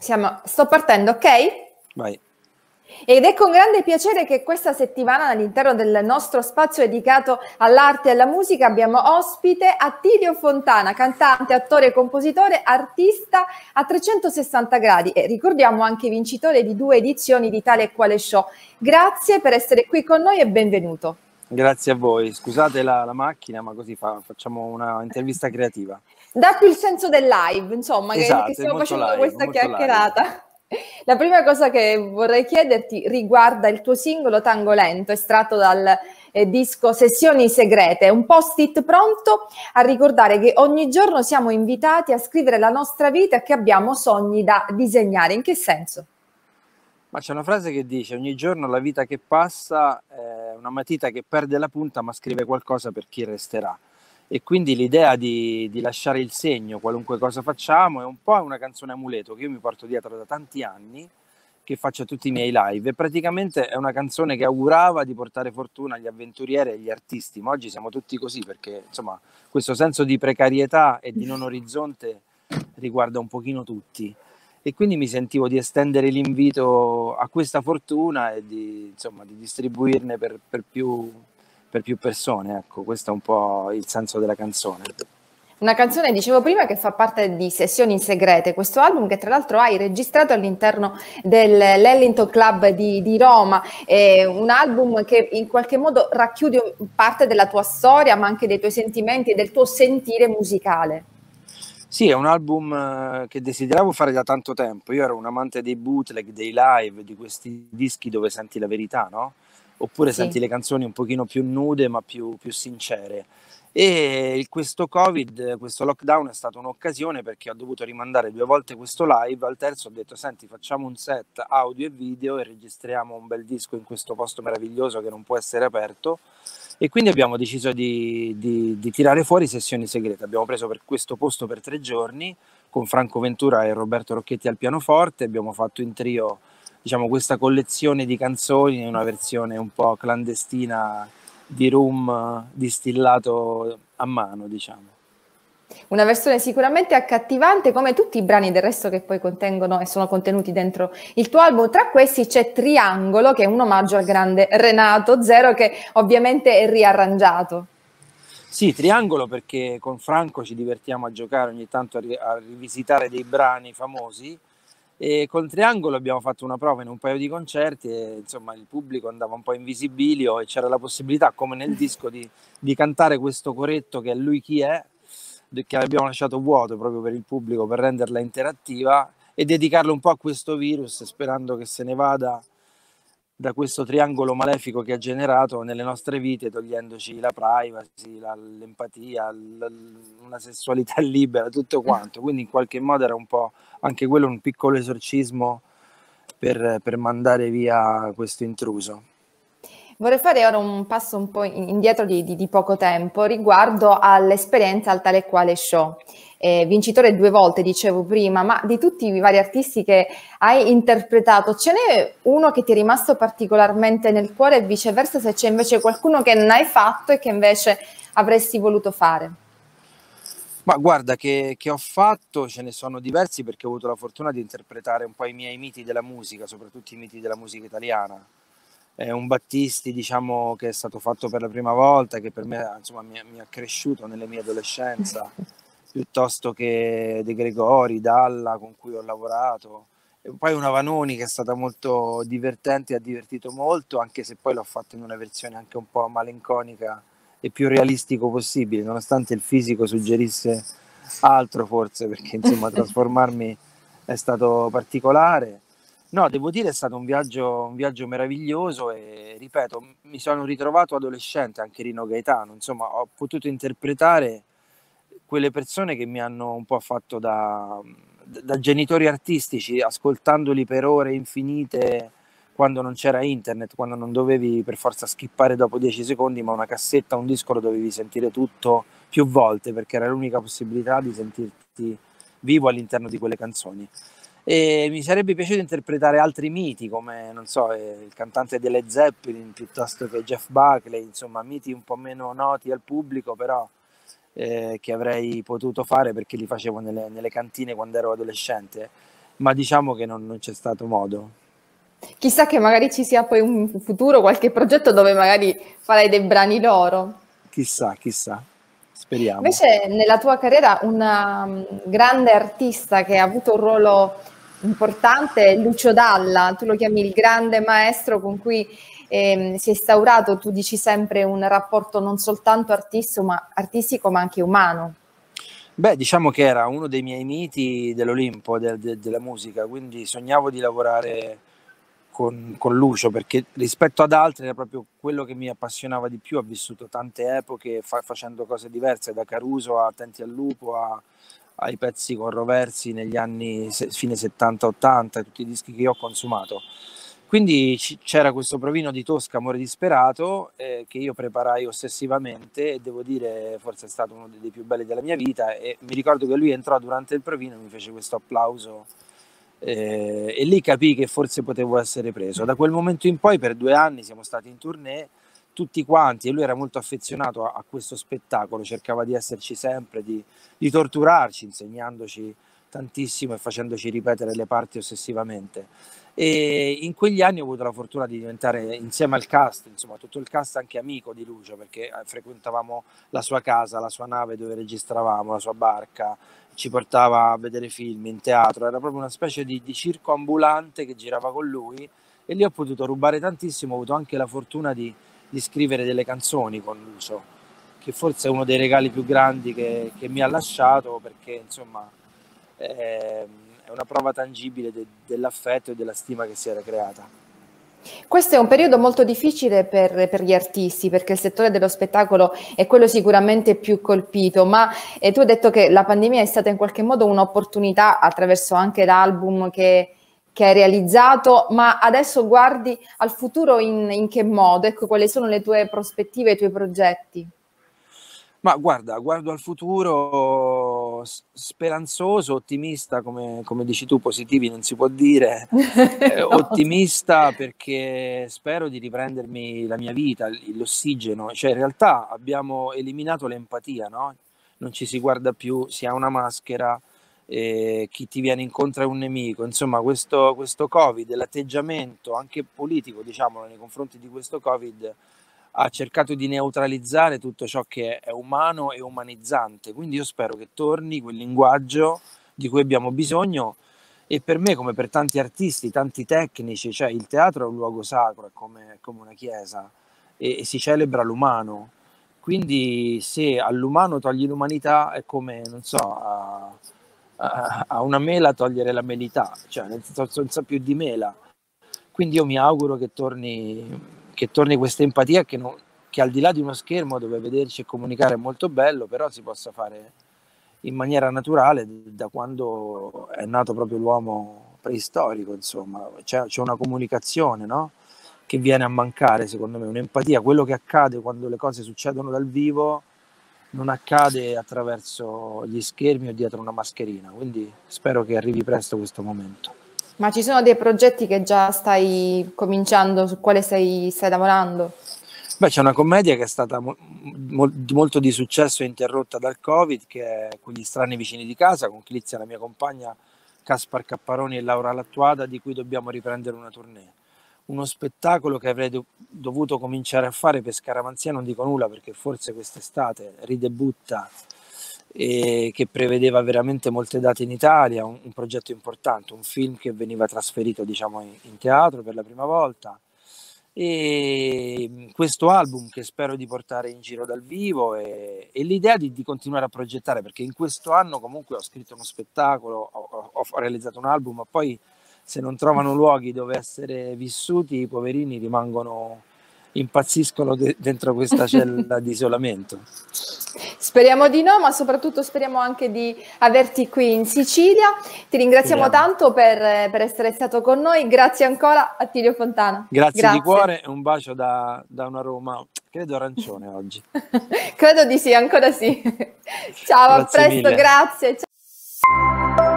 Siamo, sto partendo, ok? Vai. Ed è con grande piacere che questa settimana all'interno del nostro spazio dedicato all'arte e alla musica abbiamo ospite Attilio Fontana, cantante, attore, compositore, artista a 360 gradi e ricordiamo anche vincitore di due edizioni di Tale e Quale Show. Grazie per essere qui con noi e benvenuto. Grazie a voi, scusate la, la macchina ma così fa, facciamo una intervista creativa. Da più il senso del live, insomma, esatto, che, che stiamo facendo live, questa chiacchierata. Live. La prima cosa che vorrei chiederti riguarda il tuo singolo Tango Lento, estratto dal eh, disco Sessioni Segrete, un post-it pronto a ricordare che ogni giorno siamo invitati a scrivere la nostra vita e che abbiamo sogni da disegnare. In che senso? Ma c'è una frase che dice: Ogni giorno la vita che passa è una matita che perde la punta, ma scrive qualcosa per chi resterà e quindi l'idea di, di, lasciare il segno, qualunque cosa facciamo, è un po' una canzone amuleto che io mi porto dietro da tanti anni, che faccio a tutti i miei live. E praticamente è una canzone che augurava di portare fortuna agli avventurieri e agli artisti, ma oggi siamo tutti così perché insomma questo senso di precarietà e di non orizzonte riguarda un pochino tutti. E quindi mi sentivo di estendere l'invito a questa fortuna e di, insomma, di distribuirne per, per più per più persone, ecco, questo è un po' il senso della canzone. Una canzone, dicevo prima, che fa parte di Sessioni Segrete, questo album che tra l'altro hai registrato all'interno dell'Ellington Club di, di Roma, è un album che in qualche modo racchiude parte della tua storia, ma anche dei tuoi sentimenti e del tuo sentire musicale. Sì, è un album eh, che desideravo fare da tanto tempo. Io ero un amante dei bootleg, dei live, di questi dischi dove senti la verità, no? Oppure sì. senti le canzoni un pochino più nude ma più, più sincere. E questo Covid, questo lockdown è stata un'occasione perché ho dovuto rimandare due volte questo live. Al terzo ho detto: Senti, facciamo un set audio e video e registriamo un bel disco in questo posto meraviglioso che non può essere aperto. E quindi abbiamo deciso di, di, di tirare fuori sessioni segrete. Abbiamo preso per questo posto per tre giorni con Franco Ventura e Roberto Rocchetti al pianoforte. Abbiamo fatto in trio diciamo, questa collezione di canzoni in una versione un po' clandestina di rum distillato a mano, diciamo. Una versione sicuramente accattivante come tutti i brani del resto che poi contengono e sono contenuti dentro il tuo album. Tra questi c'è Triangolo che è un omaggio al grande Renato Zero che ovviamente è riarrangiato. Sì, Triangolo perché con Franco ci divertiamo a giocare ogni tanto a, ri- a rivisitare dei brani famosi e col Triangolo abbiamo fatto una prova in un paio di concerti e insomma il pubblico andava un po' in visibilio e c'era la possibilità, come nel disco, di, di cantare questo coretto che è Lui chi è, che abbiamo lasciato vuoto proprio per il pubblico per renderla interattiva e dedicarlo un po' a questo virus sperando che se ne vada da questo triangolo malefico che ha generato nelle nostre vite, togliendoci la privacy, la, l'empatia, la, una sessualità libera, tutto quanto. Quindi in qualche modo era un po' anche quello un piccolo esorcismo per, per mandare via questo intruso. Vorrei fare ora un passo un po' indietro di, di, di poco tempo riguardo all'esperienza al tale quale show eh, vincitore due volte, dicevo prima, ma di tutti i vari artisti che hai interpretato, ce n'è uno che ti è rimasto particolarmente nel cuore e viceversa se c'è invece qualcuno che non hai fatto e che invece avresti voluto fare? Ma guarda, che, che, ho fatto ce ne sono diversi perché ho avuto la fortuna di interpretare un po' i miei miti della musica, soprattutto i miti della musica italiana. È un Battisti, diciamo, che è stato fatto per la prima volta, che per me insomma, mi, mi ha cresciuto nella mia adolescenza. piuttosto che De Gregori, Dalla con cui ho lavorato. E poi una Vanoni che è stata molto divertente ha divertito molto, anche se poi l'ho fatto in una versione anche un po' malinconica e più realistico possibile, nonostante il fisico suggerisse altro forse, perché insomma trasformarmi è stato particolare. No, devo dire è stato un viaggio, un viaggio meraviglioso e ripeto, mi sono ritrovato adolescente, anche Rino Gaetano, insomma ho potuto interpretare quelle persone che mi hanno un po' fatto da, da genitori artistici, ascoltandoli per ore infinite quando non c'era internet, quando non dovevi per forza skippare dopo 10 secondi, ma una cassetta, un disco lo dovevi sentire tutto più volte perché era l'unica possibilità di sentirti vivo all'interno di quelle canzoni. E mi sarebbe piaciuto interpretare altri miti come, non so, eh, il cantante delle Zeppelin piuttosto che Jeff Buckley, insomma, miti un po' meno noti al pubblico, però eh, che avrei potuto fare perché li facevo nelle, nelle, cantine quando ero adolescente. ma diciamo che non, non c'è stato modo. Chissà che magari ci sia poi un futuro, qualche progetto dove magari farai dei brani loro. Chissà, chissà. Speriamo. Invece nella tua carriera una um, grande artista che ha avuto un ruolo importante è Lucio Dalla, tu lo chiami il grande maestro con cui eh, si è instaurato, tu dici sempre, un rapporto non soltanto artistico ma, artistico, ma anche umano. Beh, diciamo che era uno dei miei miti dell'Olimpo, de, de, della musica, quindi sognavo di lavorare con, con, Lucio perché rispetto ad altri era proprio quello che mi appassionava di più, ha vissuto tante epoche fa, facendo cose diverse, da Caruso a Attenti al Lupo a, ai pezzi con Roversi negli anni se, fine 70-80, tutti i dischi che io ho consumato. Quindi c'era questo provino di Tosca, Amore disperato, eh, che io preparai ossessivamente e devo dire forse è stato uno dei più belli della mia vita e mi ricordo che lui entrò durante il provino e mi fece questo applauso eh, e lì capì che forse potevo essere preso. Da quel momento in poi per due anni siamo stati in tournée tutti quanti e lui era molto affezionato a, a questo spettacolo, cercava di esserci sempre, di, di, torturarci, insegnandoci tantissimo e facendoci ripetere le parti ossessivamente. E in quegli anni ho avuto la fortuna di diventare insieme al cast, insomma tutto il cast anche amico di Lucio perché eh, frequentavamo la sua casa, la sua nave dove registravamo, la sua barca, ci portava a vedere film in teatro, era proprio una specie di, di circo ambulante che girava con lui. E lì ho potuto rubare tantissimo, ho avuto anche la fortuna di, di scrivere delle canzoni con Lucio, che forse è uno dei regali più grandi che, che mi ha lasciato perché insomma è, è una prova tangibile de, dell'affetto e della stima che si era creata. Questo è un periodo molto difficile per, per, gli artisti perché il settore dello spettacolo è quello sicuramente più colpito, ma eh, tu hai detto che la pandemia è stata in qualche modo un'opportunità attraverso anche l'album che, che hai realizzato, ma adesso guardi al futuro in, in che modo? Ecco, quali sono le tue prospettive, i tuoi progetti? Ma guarda, guardo al futuro speranzoso, ottimista, come, come dici tu, positivi non si può dire, eh, ottimista perché spero di riprendermi la mia vita, l'ossigeno, cioè in realtà abbiamo eliminato l'empatia, no? Non ci si guarda più, si ha una maschera, eh, chi ti viene incontro è un nemico, insomma questo, questo Covid, l'atteggiamento anche politico, diciamo, nei confronti di questo Covid ha cercato di neutralizzare tutto ciò che è umano e umanizzante. Quindi io spero che torni quel linguaggio di cui abbiamo bisogno e per me, come per tanti artisti, tanti tecnici, cioè il teatro è un luogo sacro, è come, è come una chiesa e, e, si celebra l'umano. Quindi se all'umano togli l'umanità è come, non so, a, a, a una mela togliere la melità, cioè sa più di mela. Quindi io mi auguro che torni che torni questa empatia che, non, che al di là di uno schermo dove vederci e comunicare è molto bello, però si possa fare in maniera naturale da quando è nato proprio l'uomo preistorico, insomma, c'è, c'è una comunicazione, no? Che viene a mancare, secondo me, un'empatia. Quello che accade quando le cose succedono dal vivo non accade attraverso gli schermi o dietro una mascherina, quindi spero che arrivi presto questo momento. Ma ci sono dei progetti che già stai cominciando, su quale stai, stai lavorando? Beh, c'è una commedia che è stata mo- mo- molto di successo e interrotta dal Covid, che è Quegli strani vicini di casa, con Clizia, la mia compagna, Caspar Capparoni e Laura Lattuada, di cui dobbiamo riprendere una tournée. Uno spettacolo che avrei do- dovuto cominciare a fare per Scaramanzia, non dico nulla perché forse quest'estate ridebutta e che prevedeva veramente molte date in Italia, un, un, progetto importante, un film che veniva trasferito diciamo, in, in, teatro per la prima volta e questo album che spero di portare in giro dal vivo e, e l'idea di, di, continuare a progettare perché in questo anno comunque ho scritto uno spettacolo, ho, ho realizzato un album, ma poi se non trovano luoghi dove essere vissuti i poverini rimangono impazziscono de- dentro questa cella di isolamento. Speriamo di no, ma soprattutto speriamo anche di averti qui in Sicilia. Ti ringraziamo speriamo. tanto per, per, essere stato con noi. Grazie ancora a Tirio Fontana. Grazie, Grazie. di cuore e un bacio da, da una Roma, credo arancione oggi. credo di sì, ancora sì. Ciao, grazie a presto, mille. grazie. Ciao.